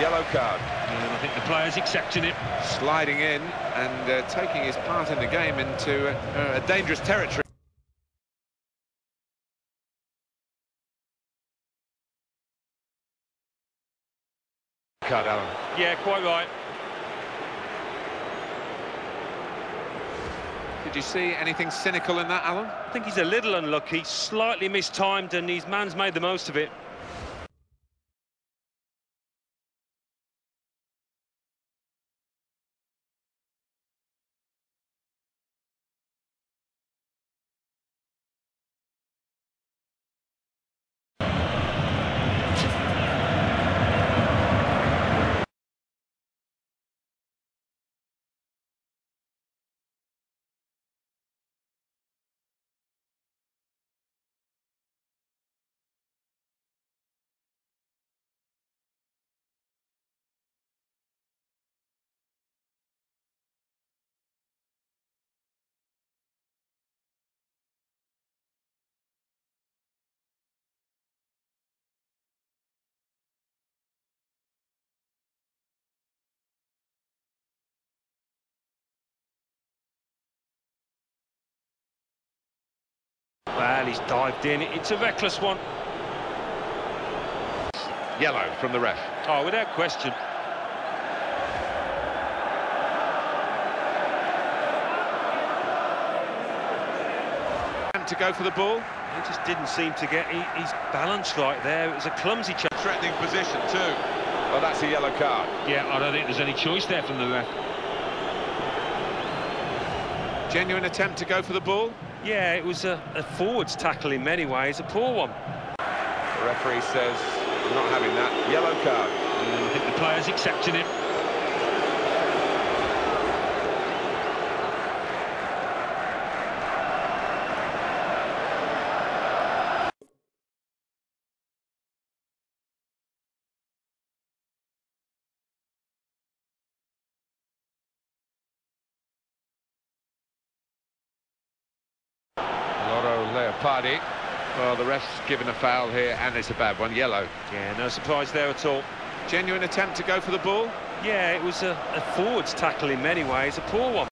Yellow card. And I think the player's accepting it. Sliding in and uh, taking his part in the game into uh, a dangerous territory. Card, Alan. Yeah, quite right. Did you see anything cynical in that, Alan? I think he's a little unlucky, slightly mistimed, and his man's made the most of it. Well, he's dived in. It's a reckless one. Yellow from the ref. Oh, without question. And To go for the ball. He just didn't seem to get he, his balance right there. It was a clumsy chance. Threatening position too. Well, that's a yellow card. Yeah, I don't think there's any choice there from the ref. Genuine attempt to go for the ball. Yeah, it was a, a forwards tackle in many ways, a poor one. The referee says, I'm not having that. Yellow card. And I think the player's accepting it. Loro Leopardi. Well, the ref's given a foul here, and it's a bad one, yellow. Yeah, no surprise there at all. Genuine attempt to go for the ball. Yeah, it was a, a forwards tackle in many ways, a poor one.